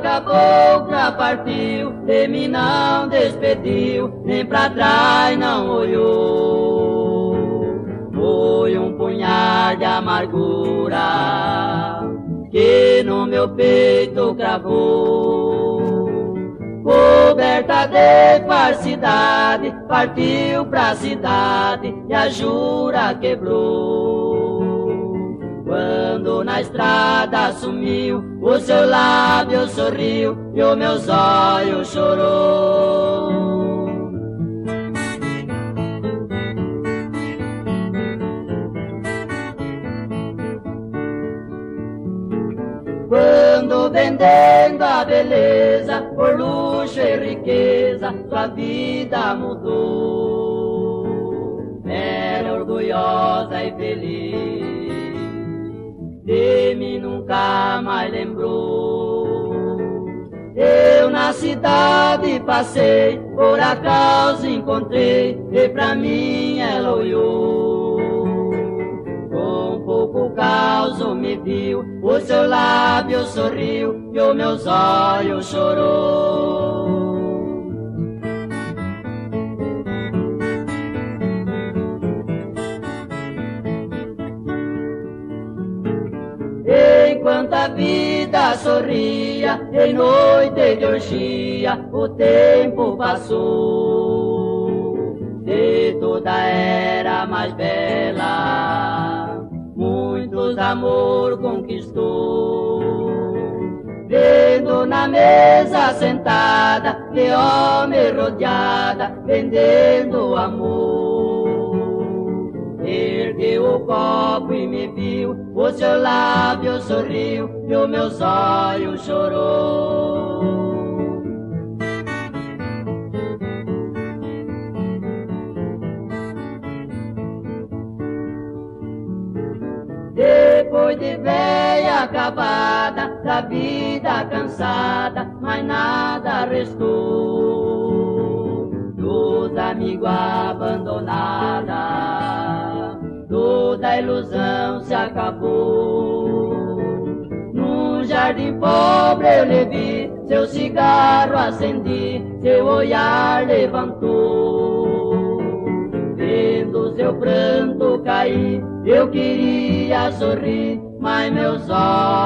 boca a boca partiu, de mim não despediu, nem pra trás não olhou. Foi um punhar de amargura que no meu peito cravou. Coberta de falsidade, partiu pra cidade e a jura quebrou. Quando na estrada sumiu, o seu lábio sorriu e o meu zóio chorou. Quando vendendo a beleza por luxo e riqueza, sua vida mudou. Era orgulhosa e feliz, de mim nunca mais lembrou. Eu na cidade passei, por acaso encontrei, e pra mim ela olhou pouco caso me viu, o seu lábio sorriu e o meu olhos chorou. Enquanto a vida sorria, em noite de orgia, o tempo passou. De toda era mais bela muitos amor conquistou. Vendo na mesa sentada, de homem rodeada, vendendo amor. Ergueu o copo e me viu, o seu lábio sorriu e o meu olho chorou. Depois de velha acabada, da vida cansada, mais nada restou. Dos amigos abandonada, toda ilusão se acabou. Num jardim pobre eu lhe vi, seu cigarro acendi, seu olhar levantou. Vendo seu pranto cair, eu queria sorrir, mas meus olhos.